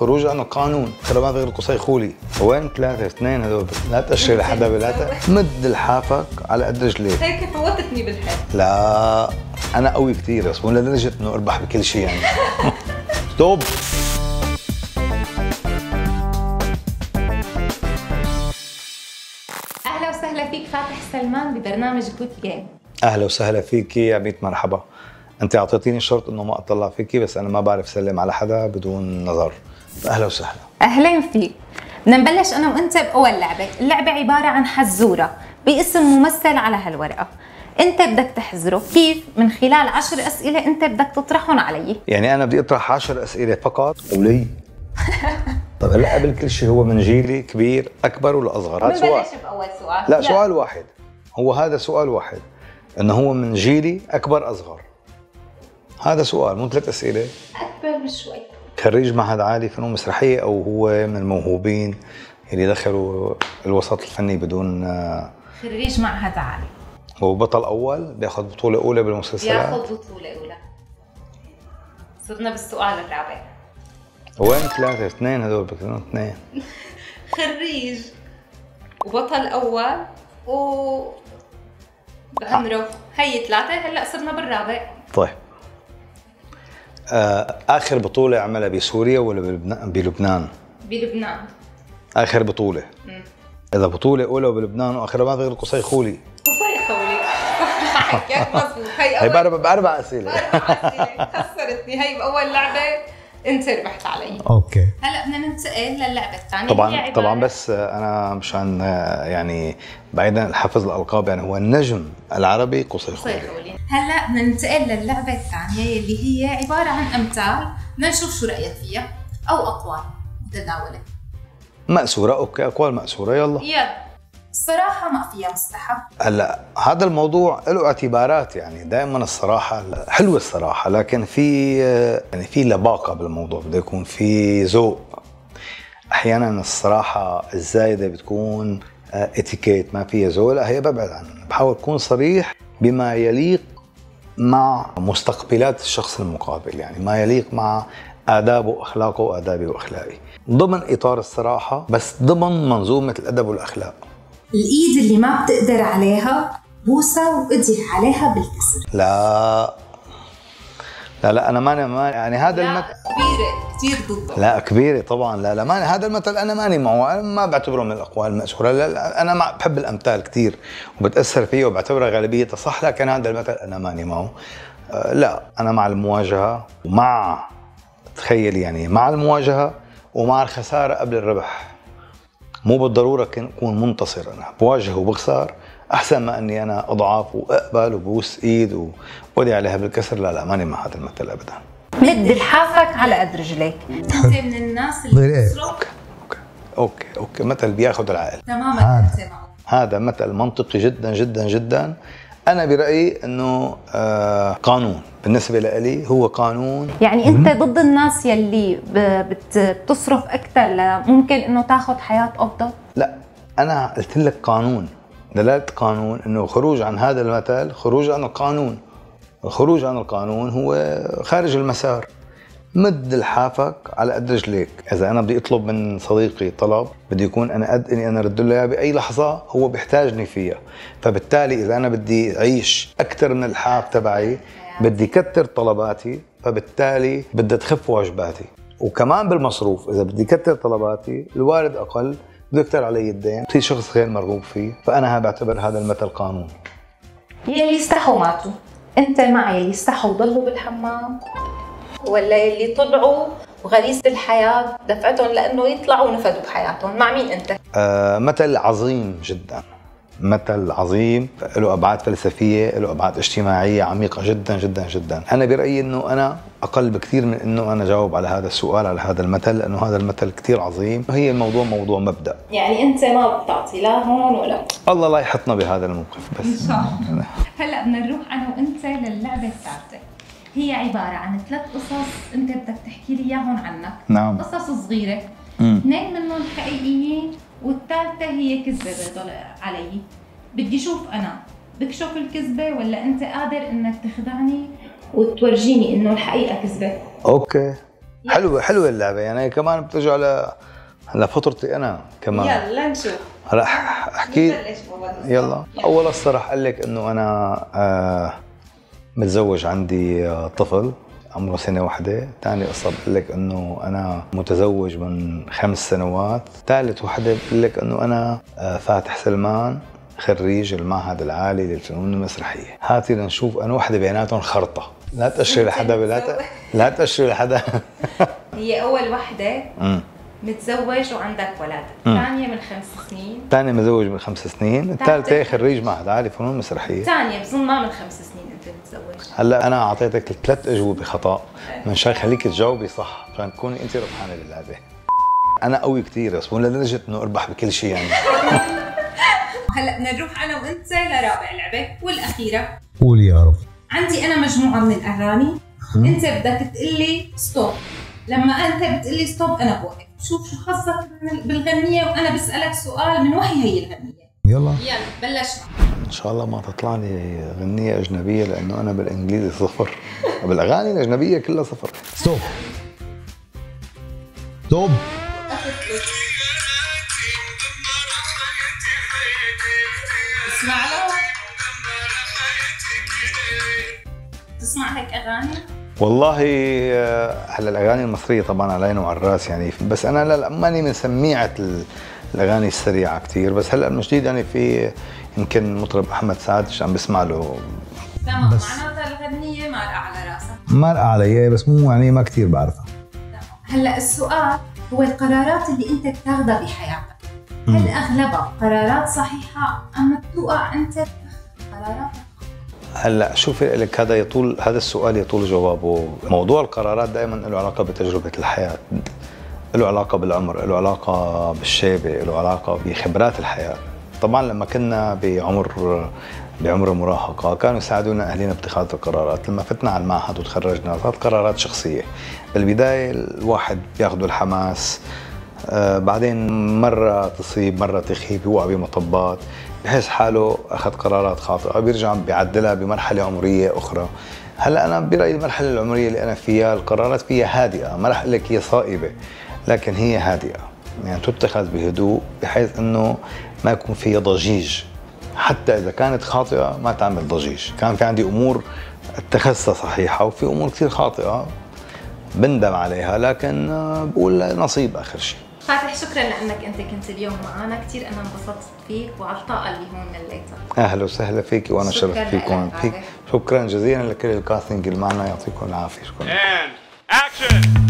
خروج عن القانون. ترى ما غير قصي خولي. وين ثلاثة اثنين هذول؟ لا تأشري لحدا بلاتا مد لحافك على قد رجليك. هيك فوتتني بالحيط لا أنا قوي كثير بس مو لدرجة إنه أربح بكل شيء يعني. stop أهلا وسهلا فيك فاتح سلمان ببرنامج Quick Game أهلا وسهلا فيكي يا ميت مرحبا. أنت أعطيتيني شرط إنه ما أطلع فيكي بس أنا ما بعرف سلم على حدا بدون نظر. أهلا وسهلا. أهلا فيك. بدنا نبلش أنا وأنت بأول لعبة. اللعبة عبارة عن حزورة باسم ممثل على هالورقة. أنت بدك تحزره. كيف؟ من خلال عشر أسئلة أنت بدك تطرحهم علي. يعني أنا بدي أطرح 10 أسئلة فقط؟ ولي طب هلا قبل كل شيء هو من جيلي كبير أكبر ولا أصغر؟ هذا سؤال. بنبلش بأول سؤال. لا سؤال واحد. هو هذا سؤال واحد. إنه هو من جيلي أكبر أصغر. هذا سؤال مو ثلاث أسئلة؟ أكبر بشوي خريج معهد عالي فنون مسرحية أو هو من الموهوبين اللي دخلوا الوسط الفني بدون خريج معهد عالي. هو بطل أول بياخذ بطولة أولى بالمسلسلات؟ ياخذ بطولة أولى. صرنا بالسؤال الرابع. وين ثلاثة؟ اثنين هذول بكونوا اثنين. خريج. وبطل أول و بعمره. هي ثلاثة هلأ صرنا بالرابع. طيب. آخر بطولة عملها بسوريا ولا بلبنان؟ بلبنان. آخر بطولة. مم. إذا بطولة أولى بلبنان واخرها ما غير قصي خولي. قصي خولي. حكيت مزبوط هي هي اول باربع باربع أسئلة. خسرتني هي بأول لعبة انت ربحت علي. okay. هلا بدنا ننتقل للعبة الثانية. هي طبعا طبعا بس أنا مشان يعني بعيدا عن حفظ الألقاب يعني هو النجم العربي قصي قصي خولي هلا بدنا ننتقل للعبة الثانية اللي هي عبارة عن أمثال بدنا نشوف شو رأيك فيها أو أقوال. متداولة مأثورة okay أقوال مأثورة يلا. يلا. الصراحة ما فيها مستحى هلا هذا الموضوع له اعتبارات يعني دائما الصراحة حلوة الصراحة لكن في يعني في لباقة بالموضوع بده يكون في ذوق. أحيانا الصراحة الزايدة بتكون اتيكيت ما فيها ذوق لا هي ببعد عنها بحاول أكون صريح بما يليق مع مستقبلات الشخص المقابل يعني ما يليق مع آدابه وأخلاقه وآدابي وأخلاقي ضمن إطار الصراحة بس ضمن منظومة الأدب والأخلاق. الإيد اللي ما بتقدر عليها بوسة وادي عليها بالكسر. لا. لا لا أنا ماني ما يعني هذا المثل كبيرة كثير ضدها لا كبيرة طبعا. لا لا ماني هذا المثل أنا ماني معه. أنا ما بعتبره من الأقوال المأسورة. لا لا أنا ما بحب الأمثال كثير وبتأثر فيه وبعتبرها غالبيتها. صح لكن هذا المثل أنا ماني معه. آه، لا أنا مع المواجهة ومع تخيل يعني مع المواجهة ومع الخسارة قبل الربح. مو بالضرورة كن- أكون منتصر. أنا بواجه وبخسر أحسن ما أني أنا أضعف وأقبل وبوس إيد وأدعي عليها بالكسر. لا لا ماني مع هذا المثل أبداً. مد لحافك على قد رجليك. أنت من الناس اللي إيه؟ بتصرف okay okay okay مثل بياخذ العقل. تماما. هذا مثل منطقي جدا جدا جدا. أنا برأيي إنه آه قانون. بالنسبة لي هو قانون. يعني أنت ضد الناس يلي بتصرف أكثر ممكن إنه تاخذ حياة أفضل؟ لا أنا قلت لك قانون. دلاله قانون إنه خروج عن هذا المثل خروج عن القانون. الخروج عن القانون هو خارج المسار. مد لحافك على قد رجليك. إذا أنا بدي أطلب من صديقي طلب بدي يكون أنا قد إني أنا ارد له اياه بأي لحظة هو بيحتاجني فيها. فبالتالي إذا أنا بدي أعيش أكثر من الحاف تبعي بدي كتر طلباتي فبالتالي بدها تخف واجباتي وكمان بالمصروف إذا بدي كتر طلباتي الوارد أقل بده يكتر علي الدين في شخص غير مرغوب فيه فأنا بعتبر هذا المثل قانون. يلي استحوا ماتوا. أنت مع يلي استحوا ضلوا بالحمام. ولا يلي طلعوا وغريزة الحياة دفعتهم لأنه يطلعوا ونفدوا بحياتهم. مع مين أنت؟ آه، مثل عظيم جدا. مثل عظيم. له أبعاد فلسفية له أبعاد اجتماعية عميقة جدا جدا جدا. أنا برأيي إنه أنا أقل بكثير من إنه أنا جاوب على هذا السؤال على هذا المثل لأنه هذا المثل كثير عظيم. وهي الموضوع موضوع مبدأ. يعني أنت ما بتعطي لا هون ولا الله لا يحطنا بهذا الموقف بس. هلأ بدنا نروح أنا وأنت للعبة الثالثة. هي عبارة عن ثلاث قصص انت بدك تحكي لي إياهم عنك. نعم. قصص صغيرة. مم. اثنين منهم حقيقيين والثالثة هي كذبة بيضل علي. بدي أشوف أنا. بكشف الكذبة ولا أنت قادر إنك تخدعني وتورجيني إنه الحقيقة كذبة؟ أوكي. حلوة حلوة اللعبة. يعني كمان بترجع ل لفطرتي أنا كمان. يلا نشوف. هلا احكي نبلش بأول قصة. يلا. أول رح أقول لك إنه أنا آه متزوج عندي آه، طفل عمره سنة واحدة، ثاني قصة بقول لك إنه أنا متزوج من خمس سنوات، ثالث وحدة بقول لك إنه أنا آه فاتح سلمان خريج المعهد العالي للفنون المسرحية، هاتي لنشوف أنا وحدة بيناتهم خرطة، لا تأشري لحدا لا ت- لا تأشري لحدا. هي أول وحدة. متزوج وعندك ولد،. الثانية من خمس سنين، الثاني متزوج من خمس سنين، الثالثة خريج معهد عالي فنون مسرحية. الثانية بظن ما من خمس سنين أنت متزوج. هلا أنا أعطيتك ثلاث أجوبة خطأ. من شان خليك تجاوبي صح عشان تكوني أنت ربحانة باللعبة. أنا قوي كثير بس مو لدرجة إنه أربح بكل شيء يعني. هلا بدنا نروح أنا وأنت لرابع لعبة والأخيرة. قولي يا رب. عندي أنا مجموعة من الأغاني، أنت بدك تقلي stop. لما أنت بتقلي stop أنا بوقف. شوف شو حظك من- بالغنية وأنا بسألك سؤال من وحي هي الغنية. يلا يلا بلشنا. إن شاء الله ما تطلع لي غنية أجنبية لأنه أنا بالإنجليزي صفر بالاغاني الأجنبية كلها صفر stop ستوب اسمع له تسمع هيك أغاني؟ والله آه، هلا الأغاني المصرية طبعا على عيني وعلى الرأس يعني بس أنا لا ماني من سميعة ال- الأغاني السريعة كثير بس هلا من جديد يعني في يمكن مطرب أحمد سعد مش عم بسمع له. تمام بس. معناتها الغنية مارقة على راسك ما لقى علي بس مو يعني ما كثير بعرفها. تمام. هلا السؤال هو القرارات اللي أنت بتاخذها بحياتك. هل أغلبها قرارات صحيحة أم بتوقع أنت قرارات هلا شوفي لك؟ هذا يطول هذا السؤال يطول جوابه. موضوع القرارات دائما له علاقة بتجربة الحياة. له علاقة بالعمر له علاقة بالشيبه له علاقة بخبرات الحياة. طبعا لما كنا بعمر بعمر المراهقه كانوا يساعدونا اهلنا باتخاذ القرارات. لما فتنا على المعهد وتخرجنا صارت قرارات شخصية. بالبدايه الواحد بياخذوا الحماس آه، بعدين مرة تصيب مرة تخيب يوقع بمطبات. بحس حاله أخذ قرارات خاطئة بيرجع بيعدلها بمرحلة عمرية أخرى. هلأ أنا برأيي المرحلة العمرية اللي أنا فيها القرارات فيها هادئة. ما رح أقول لك هي صائبة لكن هي هادئة. يعني تتخذ بهدوء بحيث أنه ما يكون فيها ضجيج. حتى إذا كانت خاطئة ما تعمل ضجيج. كان في عندي أمور اتخذتها صحيحة وفي أمور كثير خاطئة بندم عليها لكن آه، بقول نصيب آخر شيء. فاتح. شكرا لأنك أنت كنت اليوم معنا كثير أنا انبسطت فيك وعلى الطاقة اللي هون مليتها أهلا وسهلا فيك وأنا شرفت فيكم. فيك. شكرا جزيلا لكل الكاستنج اللي معنا. يعطيكم العافية. شكرا. And action!